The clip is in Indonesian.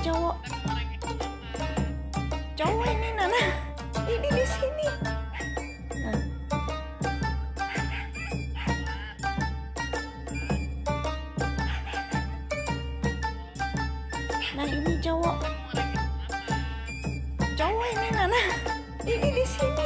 cowok. Cowok ini Nana. Ini di sini. Nah. ini cowok. Cowok ini Nana. Ini di sini.